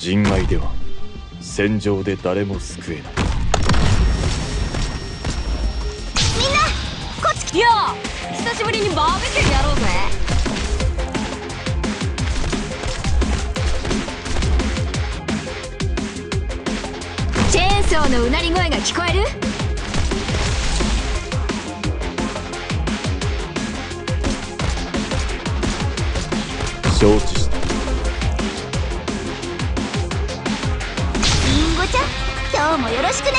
人外では戦場で誰も救えない。みんなこっち来よ。久しぶりにバーベキューやろうぜ。チェーンソーのうなり声が聞こえる？承知今日もよろしくね。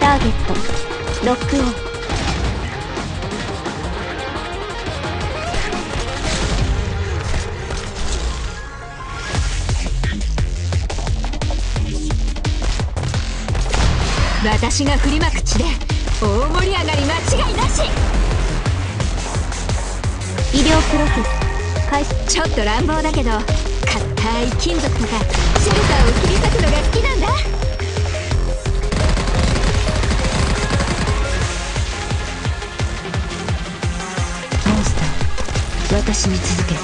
ターゲットロックオン。私が振りまく地で大盛り上がり間違いなし。医療プロフ開始。ちょっと乱暴だけど硬い金属とかシェルターを切り裂くのが好きなんだ私に続け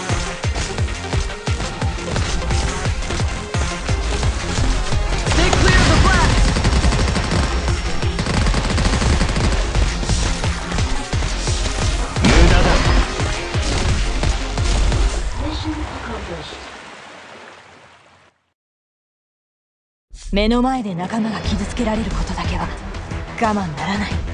無駄だ目の前で仲間が傷つけられることだけは我慢ならない